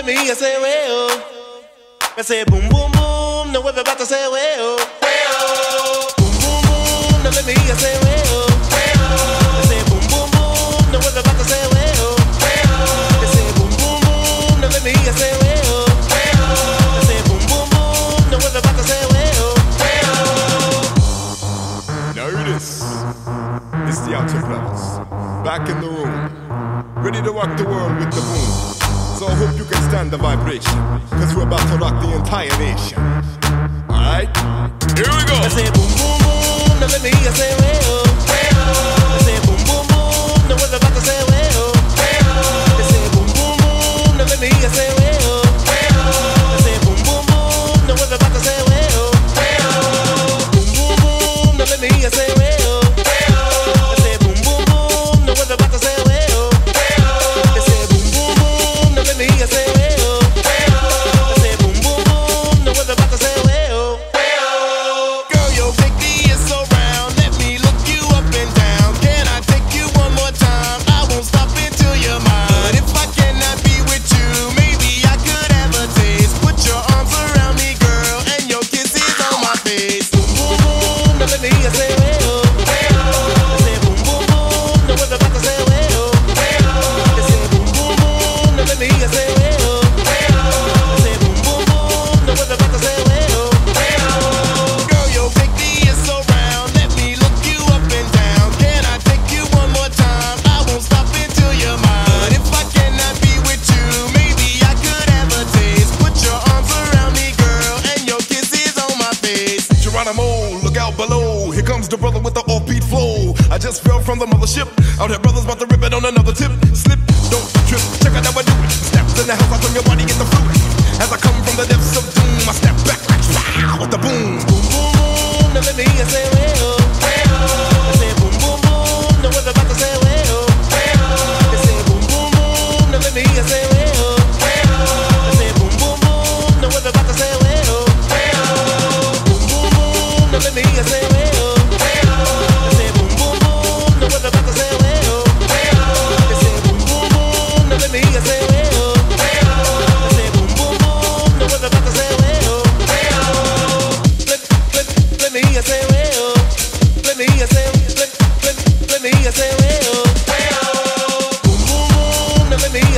let me hear you say, well. I say, boom, boom, boom. Now everybody say, well. Well. Boom, boom, boom. Now let me hear you say, well. Well. I say, boom, boom, boom. Now everybody say, well. Well. I say, boom, boom, boom. Now let me hear you say, well. Well. I say, boom, boom, boom. Now everybody say, well. Well. Notice. This the outer. Back in the room. Ready to rock the world with the boom. So I hope you can stand the vibration. Cause we're about to rock the entire nation. Alright? Here we go. I say boom boom boom. Now let me I say way up, way up. animal. Look out below. Here comes the brother with the offbeat flow. I just fell from the mothership. Outhere Brothers about to rip it on another tip. Slip, don't trip. Check out how I do it. Snaps in the house, I turn your body in the fluid. As I come from the depths of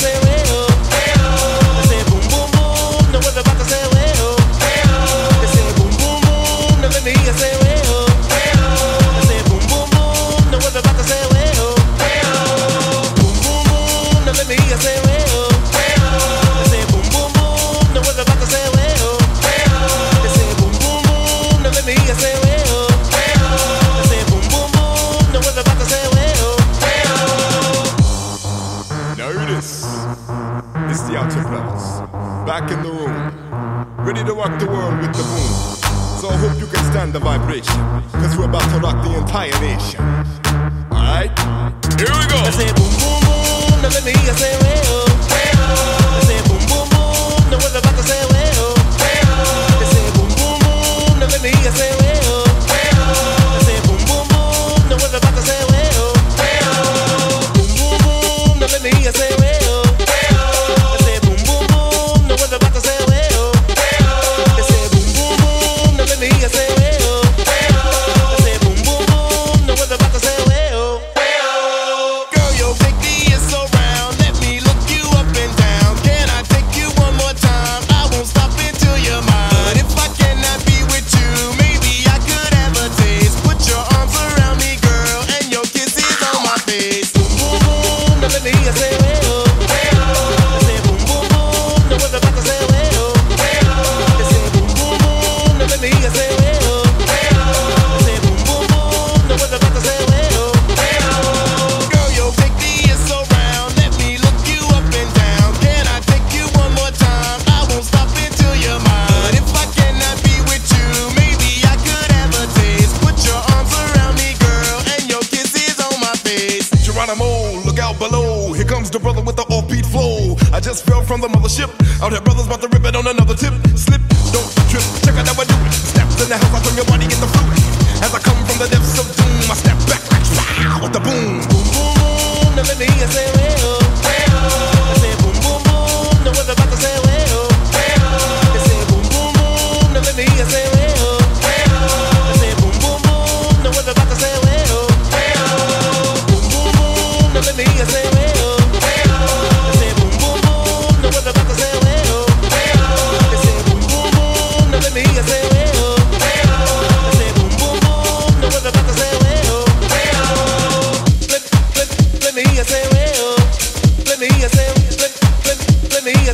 say back in the room, ready to rock the world with the boom. So I hope you can stand the vibration, cause we're about to rock the entire nation. Alright? Here we go! I say boom boom boom, now let me, I say. Oh, oh. the brother with the offbeat flow. I just fell from the mothership. Outhere Brothers about to rip it on another tip. Slip, don't trip. Check out how I do it. Snaps in the house, I turn your body in the fluid. As I come from the depths of doom, I step back like with the boom.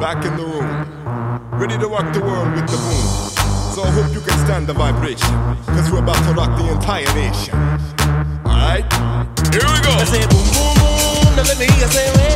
Back in the room. Ready to rock the world with the boom. So I hope you can stand the vibration. Cause we're about to rock the entire nation. Alright? Here we go. I say boom boom boom, me you say.